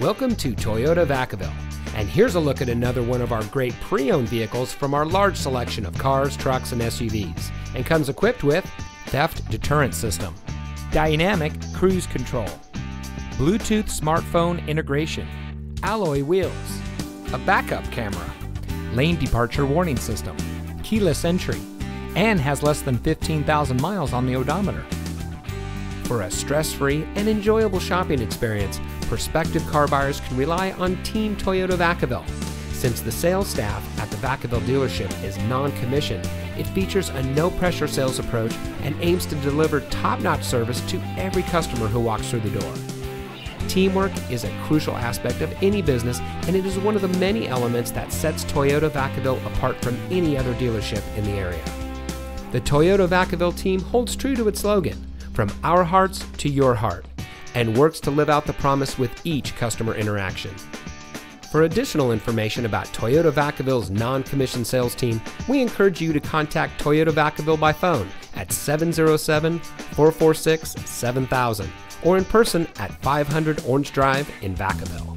Welcome to Toyota Vacaville. And here's a look at another one of our great pre owned vehicles from our large selection of cars, trucks, and SUVs. And comes equipped with theft deterrent system, dynamic cruise control, Bluetooth smartphone integration, alloy wheels, a backup camera, lane departure warning system, keyless entry, and has less than 15,000 miles on the odometer. For a stress free and enjoyable shopping experience, prospective car buyers can rely on Team Toyota Vacaville. Since the sales staff at the Vacaville dealership is non commissioned, it features a no pressure sales approach and aims to deliver top notch service to every customer who walks through the door. Teamwork is a crucial aspect of any business, and it is one of the many elements that sets Toyota Vacaville apart from any other dealership in the area. The Toyota Vacaville team holds true to its slogan from our hearts to your heart and works to live out the promise with each customer interaction. For additional information about Toyota Vacaville's non commissioned sales team, we encourage you to contact Toyota Vacaville by phone at 707 446 7000 or in person at 500 Orange Drive in Vacaville.